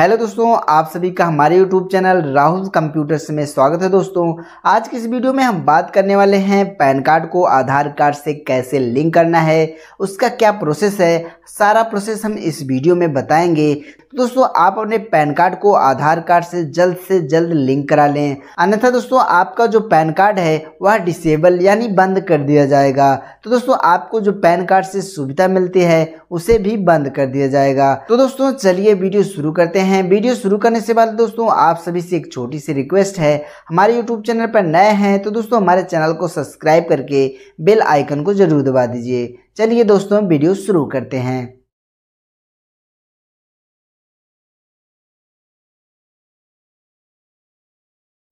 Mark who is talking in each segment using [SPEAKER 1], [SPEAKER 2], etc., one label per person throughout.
[SPEAKER 1] Hello दोस्तों, आप सभी का हमारे यूट्यूब चैनल राहुल कंप्यूटर्स में स्वागत है दोस्तों। आज की इस वीडियो में हम बात करने वाले हैं पैन कार्ड को आधार कार्ड से कैसे लिंक करना है, उसका क्या प्रोसेस है, सारा प्रोसेस हम इस वीडियो में बताएँगे। तो दोस्तों, आप अपने पैन कार्ड को आधार कार्ड से जल्द से जल्द लिंक करा लें। अन्यथा दोस्तों, आपका जो पैन कार्ड है, वह डिसेबल यानी बंद कर दिया जाएगा। तो दोस्तों, आपको जो पैन कार्ड से सुविधा मिलती है, उसे भी बंद कर दिया जाएगा। तो दोस्तों, चलिए वीडियो शुरू करते हैं। वीडियो शुरू करने से पहले दोस्तों, आप सभी से एक छोटी सी रिक्वेस्ट है। हमारे यूट्यूब चैनल पर नए हैं तो दोस्तों, हमारे चैनल को सब्सक्राइब करके बेल आइकन को ज़रूर दबा दीजिए। चलिए दोस्तों, वीडियो शुरू करते हैं।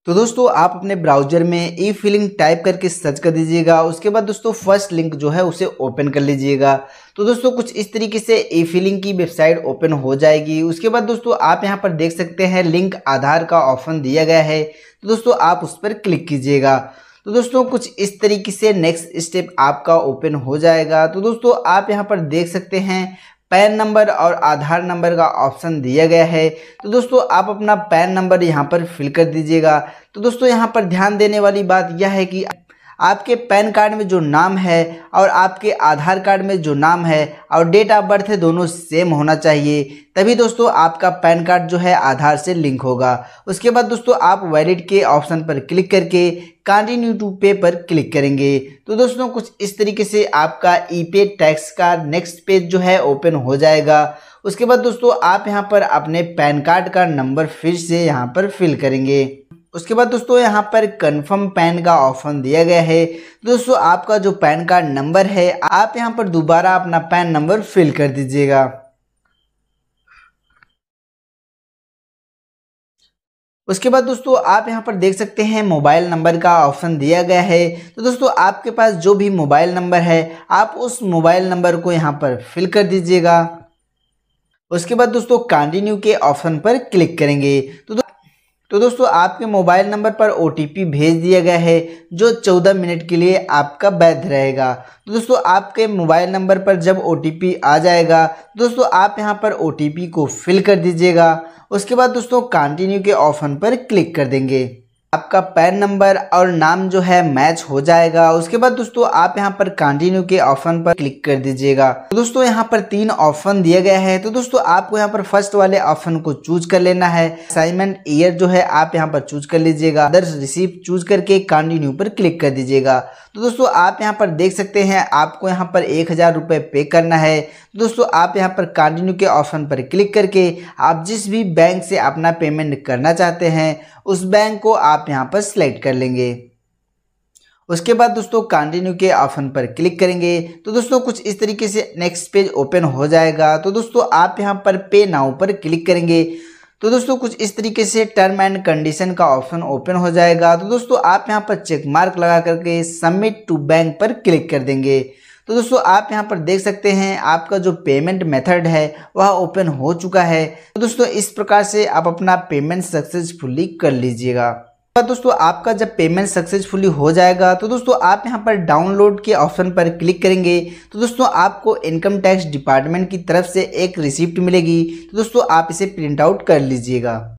[SPEAKER 1] तो दोस्तों, आप अपने ब्राउज़र में ई फिलिंग टाइप करके सर्च कर दीजिएगा। उसके बाद दोस्तों फ़र्स्ट लिंक जो है, उसे ओपन कर लीजिएगा। तो दोस्तों, कुछ इस तरीके से ई फिलिंग की वेबसाइट ओपन हो जाएगी। उसके बाद दोस्तों, आप यहाँ पर देख सकते हैं लिंक आधार का ऑप्शन दिया गया है। तो दोस्तों, आप उस पर क्लिक कीजिएगा। तो दोस्तों, कुछ इस तरीके से नेक्स्ट स्टेप आपका ओपन हो जाएगा। तो दोस्तों, आप यहाँ पर देख सकते हैं पैन नंबर और आधार नंबर का ऑप्शन दिया गया है। तो दोस्तों, आप अपना पैन नंबर यहाँ पर फिल कर दीजिएगा। तो दोस्तों, यहाँ पर ध्यान देने वाली बात यह है कि आपके पैन कार्ड में जो नाम है और आपके आधार कार्ड में जो नाम है और डेट ऑफ़ बर्थ है, दोनों सेम होना चाहिए। तभी दोस्तों आपका पैन कार्ड जो है आधार से लिंक होगा। उसके बाद दोस्तों आप वैलिड के ऑप्शन पर क्लिक करके कंटिन्यू टू पे पर क्लिक करेंगे। तो दोस्तों कुछ इस तरीके से आपका ई पे टैक्स का नेक्स्ट पेज जो है ओपन हो जाएगा। उसके बाद दोस्तों आप यहाँ पर अपने पैन कार्ड का नंबर फिर से यहाँ पर फिल करेंगे। उसके बाद दोस्तों, यहाँ पर कंफर्म पैन का ऑप्शन दिया गया है। दोस्तों, आपका जो पैन कार्ड नंबर है, आप यहाँ पर दोबारा अपना पैन नंबर फिल कर दीजिएगा। उसके बाद दोस्तों, आप यहाँ पर देख सकते हैं मोबाइल नंबर का ऑप्शन दिया गया है। तो दोस्तों, आपके पास जो भी मोबाइल नंबर है, आप उस मोबाइल नंबर को यहाँ पर फिल कर दीजिएगा। उसके बाद दोस्तों कंटिन्यू के ऑप्शन पर क्लिक करेंगे। तो तो दोस्तों, आपके मोबाइल नंबर पर ओटीपी भेज दिया गया है, जो 14 मिनट के लिए आपका वैध रहेगा। तो दोस्तों, आपके मोबाइल नंबर पर जब ओटीपी आ जाएगा, दोस्तों, आप यहाँ पर ओटीपी को फिल कर दीजिएगा। उसके बाद दोस्तों कंटिन्यू के ऑप्शन पर क्लिक कर देंगे। आपका पैन नंबर और नाम जो है मैच हो जाएगा। उसके बाद दोस्तों, आप यहाँ पर कंटिन्यू के ऑप्शन पर क्लिक कर दीजिएगा। तो दोस्तों, यहाँ पर तीन ऑप्शन दिया गया है। तो दोस्तों, आपको यहाँ पर फ़र्स्ट वाले ऑप्शन को चूज़ कर लेना है। असाइनमेंट ईयर जो है, आप यहाँ पर चूज़ कर लीजिएगा। अदर्स रिसीव चूज़ करके कंटिन्यू पर क्लिक कर दीजिएगा। तो दोस्तों, आप यहाँ पर देख सकते हैं, आपको यहाँ पर एक हज़ार पे करना है। तो दोस्तों, आप यहाँ पर कंटिन्यू के ऑप्शन पर क्लिक करके आप जिस भी बैंक से अपना पेमेंट करना चाहते हैं, उस बैंक को आप यहाँ पर सिलेक्ट कर लेंगे। उसके बाद दोस्तों कंटिन्यू के ऑप्शन पर क्लिक करेंगे। तो दोस्तों कुछ इस तरीके से नेक्स्ट पेज ओपन हो जाएगा। तो दोस्तों आप यहाँ पर पे नाउ पर क्लिक करेंगे। तो दोस्तों कुछ इस तरीके से टर्म एंड कंडीशन का ऑप्शन ओपन हो जाएगा। तो दोस्तों आप यहाँ पर चेक मार्क लगा करके सबमिट टू बैंक पर क्लिक कर देंगे। तो दोस्तों आप यहाँ पर देख सकते हैं आपका जो पेमेंट मेथड है, वह ओपन हो चुका है। तो दोस्तों इस प्रकार से आप अपना पेमेंट सक्सेसफुली कर लीजिएगा। दोस्तों, आपका जब पेमेंट सक्सेसफुली हो जाएगा तो दोस्तों, आप यहाँ पर डाउनलोड के ऑप्शन पर क्लिक करेंगे। तो दोस्तों, आपको इनकम टैक्स डिपार्टमेंट की तरफ़ से एक रिसिप्ट मिलेगी। तो दोस्तों, आप इसे प्रिंट आउट कर लीजिएगा।